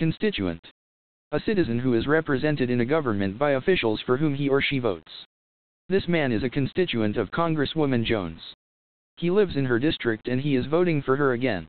Constituent. A citizen who is represented in a government by officials for whom he or she votes. This man is a constituent of Congresswoman Jones. He lives in her district and he is voting for her again.